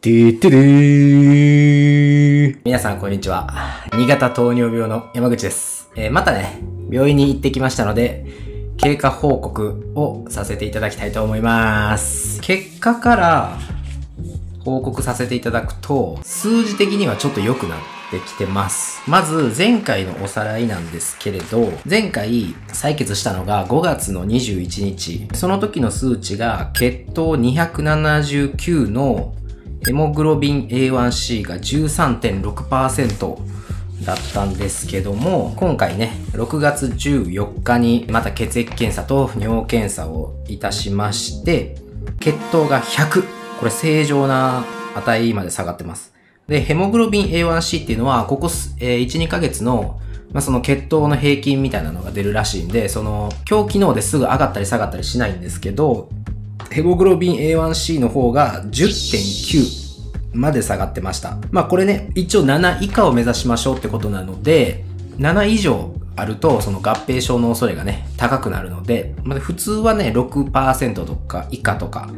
てーてれー皆さんこんにちは。新潟糖尿病の山口です。えーまたね、病院に行ってきましたので、経過報告をさせていただきたいと思います。結果から報告させていただくと、数字的にはちょっと良くなってきてます。まず、前回のおさらいなんですけれど、前回採血したのが5月の21日。その時の数値が血糖279のヘモグロビン A1C が13.6%だったんですけども、今回ね、6月14日にまた血液検査と尿検査をいたしまして、血糖が100。これ正常な値まで下がってます。で、ヘモグロビン A1C っていうのは、ここ、えー1、2ヶ月の、まあ、その血糖の平均みたいなのが出るらしいんで、その、今日機能ですぐ上がったり下がったりしないんですけど、ヘモグロビン A1C の方が10.9まで下がってました。まあこれね、一応7以下を目指しましょうってことなので、7以上あるとその合併症の恐れがね、高くなるので、まあ、普通はね、6%とか以下とか、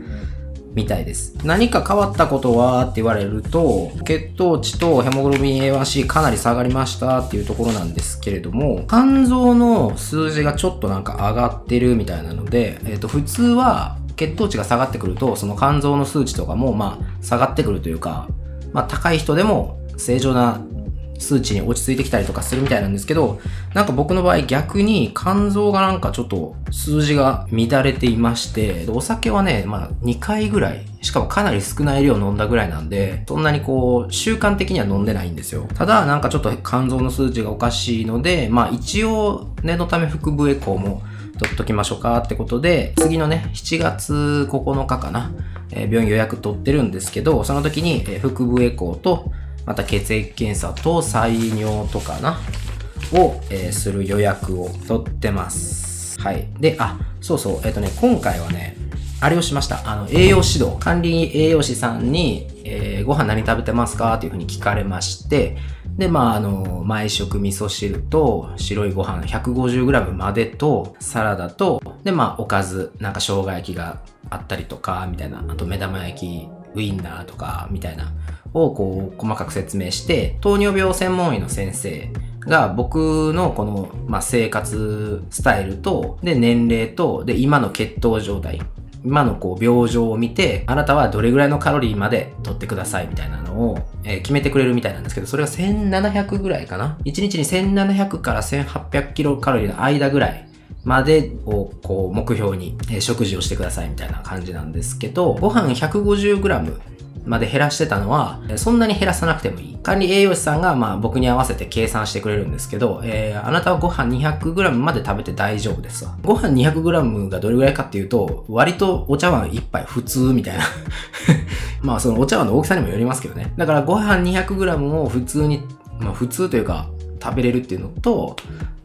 みたいです。何か変わったことはって言われると、血糖値とヘモグロビン A1C かなり下がりましたっていうところなんですけれども、肝臓の数字がちょっとなんか上がってるみたいなので、えっ、と、普通は血糖値が下がってくると、その肝臓の数値とかもまあ下がってくるというか、まあ高い人でも正常な数値に落ち着いてきたりとかするみたいなんですけど、なんか僕の場合逆に肝臓がなんかちょっと数字が乱れていまして、お酒はね、まあ2回ぐらい、しかもかなり少ない量飲んだぐらいなんで、そんなにこう習慣的には飲んでないんですよ。ただなんかちょっと肝臓の数値がおかしいので、まあ一応念のため腹部エコーも取っときましょうかってことで、次のね、7月9日かな、えー病院予約取ってるんですけど、その時に、えー腹部エコーと、また血液検査と採尿とかな、を、えーする予約を取ってます。はい。で、あ、そうそう、えっ、とね、今回はね、あれをしました。あの、栄養指導。管理栄養士さんに、えーご飯何食べてますかっていうふうに聞かれまして、で、まあ、あの、毎食味噌汁と白いご飯 150g までと、サラダと、で、まあ、おかず、なんか生姜焼きがあったりとか、みたいな。あと、目玉焼き、ウインナーとか、みたいな。をこう細かく説明して、糖尿病専門医の先生が僕のこの、まあ、生活スタイルと、で、年齢と、で、今の血糖状態、今のこう病状を見て、あなたはどれぐらいのカロリーまで取ってくださいみたいなのを、えー決めてくれるみたいなんですけど、それが1700ぐらいかな？1日に1700から1800キロカロリーの間ぐらいまでをこう目標に、食事をしてくださいみたいな感じなんですけど、ご飯 150g まで減らしてたのは、そんなに減らさなくてもいい。管理栄養士さんがまあ僕に合わせて計算してくれるんですけど、えーあなたはご飯 200g まで食べて大丈夫ですわ。ご飯 200g がどれぐらいかっていうと、割とお茶碗1杯普通みたいな。まあそのお茶碗の大きさにもよりますけどね。だからご飯 200g を普通に、まあ普通というか食べれるっていうのと、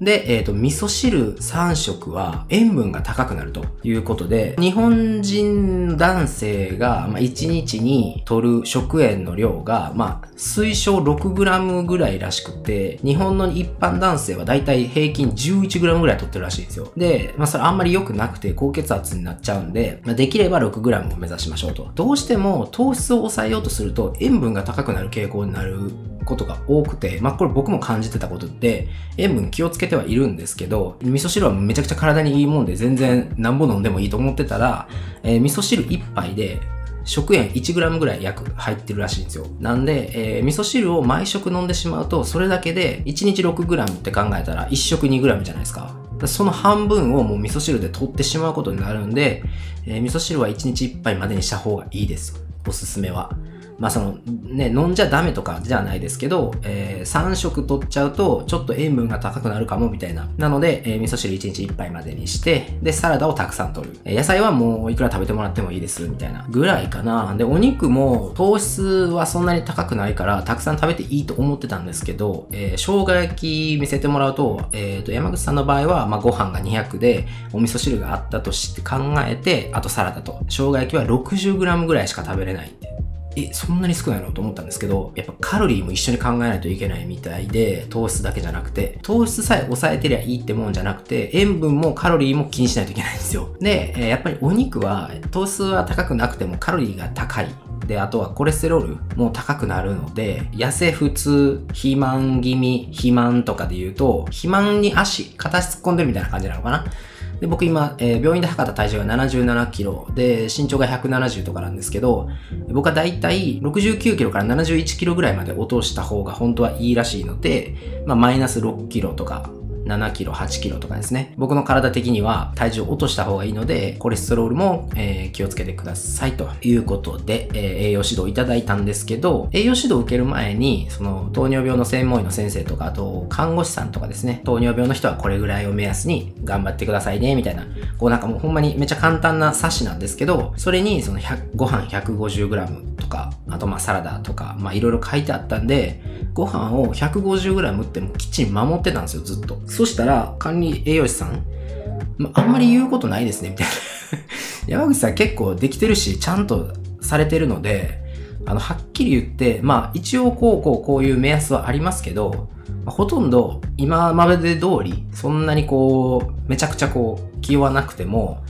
で、えっ、と、味噌汁3食は塩分が高くなるということで、日本人男性が、まあ、1日に取る食塩の量が、まあ、推奨 6g ぐらいらしくて、日本の一般男性はだいたい平均 11g ぐらい取ってるらしいんですよ。で、まあ、それあんまり良くなくて高血圧になっちゃうんで、まあ、できれば 6g を目指しましょうと。どうしても糖質を抑えようとすると塩分が高くなる傾向になることが多くて、まあこれ僕も感じてたことで、塩分気をつけてはいるんですけど、味噌汁はめちゃくちゃ体にいいもんで全然何本飲んでもいいと思ってたら、えー味噌汁1杯で食塩 1g ぐらい約入ってるらしいんですよ。なんで、えー味噌汁を毎食飲んでしまうと、それだけで1日 6g って考えたら1食 2g じゃないですか。その半分をもう味噌汁で取ってしまうことになるんで、えー味噌汁は1日1杯までにした方がいいです。おすすめは。まあそのね、飲んじゃダメとかじゃないですけど、えー3食取っちゃうとちょっと塩分が高くなるかもみたいな。なので、えー味噌汁1日1杯までにして、で、サラダをたくさん取る。えー野菜はもういくら食べてもらってもいいです、みたいな。ぐらいかな。で、お肉も糖質はそんなに高くないから、たくさん食べていいと思ってたんですけど、えー生姜焼き見せてもらうと、えっ、と、山口さんの場合は、まあご飯が200で、お味噌汁があったとして考えて、あとサラダと。生姜焼きは 60g ぐらいしか食べれないって。え、そんなに少ないの？と思ったんですけど、やっぱカロリーも一緒に考えないといけないみたいで、糖質だけじゃなくて、糖質さえ抑えてりゃいいってもんじゃなくて、塩分もカロリーも気にしないといけないんですよ。で、えやっぱりお肉は糖質は高くなくてもカロリーが高い。で、あとはコレステロールも高くなるので、痩せ普通、肥満気味、肥満とかで言うと、肥満に足、片足突っ込んでるみたいな感じなのかな。で、僕今、えー、病院で測った体重が77キロで、身長が170とかなんですけど、僕はだいたい69キロから71キロぐらいまで落とした方が本当はいいらしいので、まあ、マイナス6キロとか7キロ、8キロとかですね。僕の体的には体重を落とした方がいいので、コレステロールも、えー、気をつけてくださいということで、えー、栄養指導いただいたんですけど、栄養指導を受ける前に、その糖尿病の専門医の先生とか、あと看護師さんとかですね、糖尿病の人はこれぐらいを目安に頑張ってくださいね、みたいな、こうなんかもうほんまにめっちゃ簡単な冊子なんですけど、それにそのご飯 150g とか、あとまあサラダとか、まあいろいろ書いてあったんで、ご飯を 150g ってもきっちり守ってたんですよ、ずっと。そしたら、管理栄養士さん、まあんまり言うことないですね、みたいな。山口さん結構できてるし、ちゃんとされてるので、あの、はっきり言って、まあ一応こうこうこういう目安はありますけど、まあ、ほとんど今まで通り、そんなにこう、めちゃくちゃこう、気負わなくても、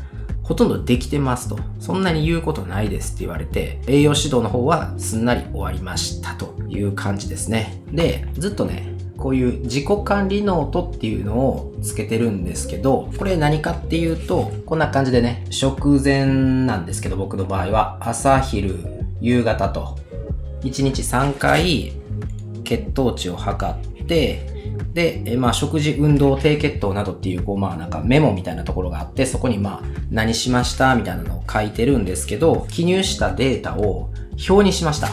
ほとんどできてますと。そんなに言うことないですって言われて、栄養指導の方はすんなり終わりましたという感じですね。で、ずっとね、こういう自己管理ノートっていうのをつけてるんですけど、これ何かっていうと、こんな感じでね、食前なんですけど、僕の場合は朝、昼、夕方と、1日3回血糖値を測って、で、まあ、食事、運動、低血糖などっていう、こう、まあ、なんかメモみたいなところがあって、そこにまあ、何しましたみたいなのを書いてるんですけど、記入したデータを表にしました。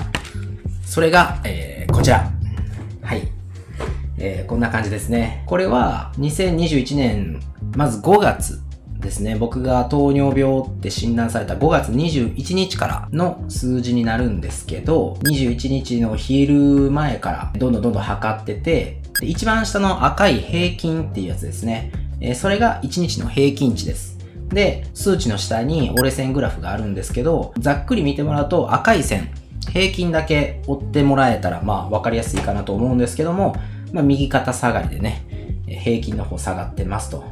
それが、えー、こちら。えー、こんな感じですね。これは、2021年、まず5月ですね。僕が糖尿病って診断された5月21日からの数字になるんですけど、21日の昼前からどんどんどんどん測ってて、で一番下の赤い平均っていうやつですね。えー、それが1日の平均値です。で、数値の下に折れ線グラフがあるんですけど、ざっくり見てもらうと赤い線、平均だけ追ってもらえたら、まあ分かりやすいかなと思うんですけども、まあ右肩下がりでね、平均の方下がってますと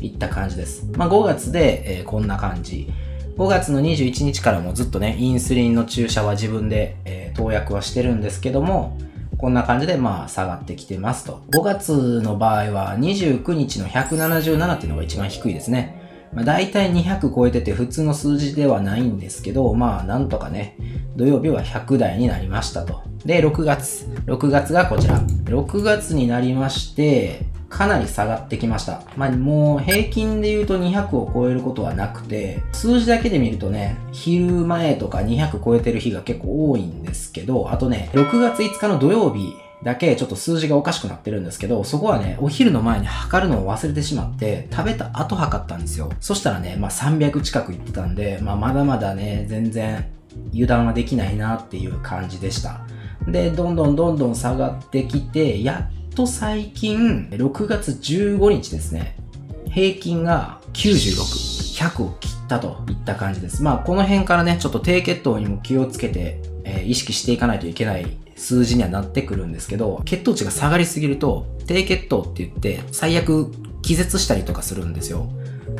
いった感じです。まあ5月で、えー、こんな感じ。5月の21日からもずっとね、インスリンの注射は自分で、えー、投薬はしてるんですけども、こんな感じでまあ下がってきてますと。5月の場合は29日の177っていうのが一番低いですね。まあ、大体200超えてて普通の数字ではないんですけど、まあなんとかね、土曜日は100台になりましたと。で、6月。6月がこちら。6月になりまして、かなり下がってきました。まあ、もう平均で言うと200を超えることはなくて、数字だけで見るとね、昼前とか200超えてる日が結構多いんですけど、あとね、6月5日の土曜日だけちょっと数字がおかしくなってるんですけど、そこはね、お昼の前に測るのを忘れてしまって、食べた後測ったんですよ。そしたらね、まあ300近くいってたんで、まあまだまだね、全然油断はできないなっていう感じでした。で、どんどんどんどん下がってきて、やっと最近、6月15日ですね、平均が96、100を切ったといった感じです。まあ、この辺からね、ちょっと低血糖にも気をつけて、えー、意識していかないといけない数字にはなってくるんですけど、血糖値が下がりすぎると、低血糖って言って、最悪気絶したりとかするんですよ。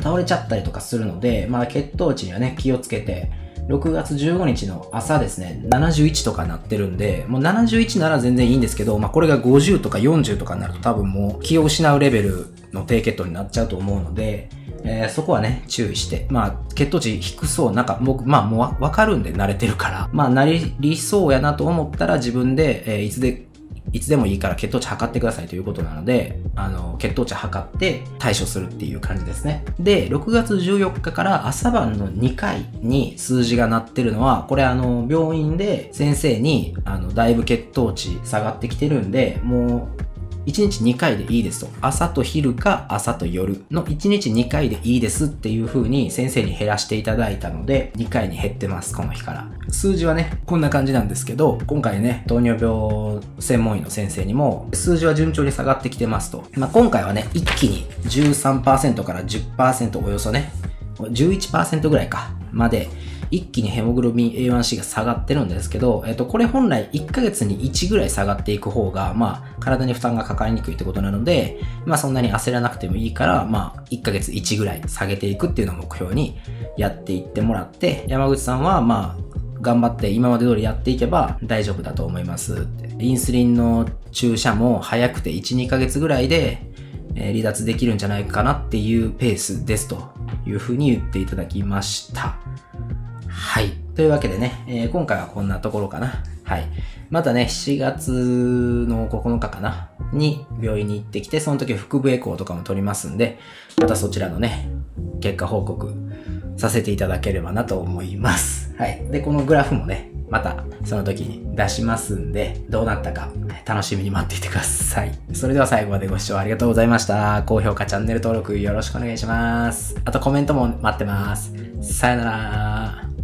倒れちゃったりとかするので、まあ血糖値にはね、気をつけて、6月15日の朝ですね、71とかなってるんで、もう71なら全然いいんですけど、まあこれが50とか40とかになると多分もう気を失うレベルの低血糖になっちゃうと思うので、えー、そこはね、注意して。まあ、血糖値低そう。なんか、僕、まあ、もうわかるんで慣れてるから。まあ、なりそうやなと思ったら自分で、えー、いつでいつでもいいから血糖値測ってくださいということなので、あの、血糖値測って対処するっていう感じですね。で、6月14日から朝晩の2回に数字が鳴ってるのは、これあの、病院で先生に、あの、だいぶ血糖値下がってきてるんで、もう、1日2回でいいですと。朝と昼か朝と夜の1日2回でいいですっていう風に先生に減らしていただいたので、2回に減ってます、この日から。数字はね、こんな感じなんですけど、今回ね、糖尿病専門医の先生にも、数字は順調に下がってきてますと。まあ、今回はね、一気に13%から10%およそね、11%ぐらいか、まで、一気にヘモグロビン A1C が下がってるんですけど、えっと、これ本来1ヶ月に1ぐらい下がっていく方が、まあ、体に負担がかかりにくいってことなので、まあ、そんなに焦らなくてもいいから、まあ、1ヶ月1ぐらい下げていくっていうのを目標にやっていってもらって、山口さんは、まあ、頑張って今まで通りやっていけば大丈夫だと思いますって。インスリンの注射も早くて1、2ヶ月ぐらいで、え離脱できるんじゃないかなっていうペースですというふうに言っていただきました。はい。というわけでね、えー今回はこんなところかな。はい。またね、7月の9日かなに病院に行ってきて、その時腹部エコーとかも取りますんで、またそちらのね、結果報告させていただければなと思います。はい。で、このグラフもね、またその時に出しますんで、どうなったか楽しみに待っていてください。それでは最後までご視聴ありがとうございました。高評価、チャンネル登録よろしくお願いします。あとコメントも待ってます。さよなら。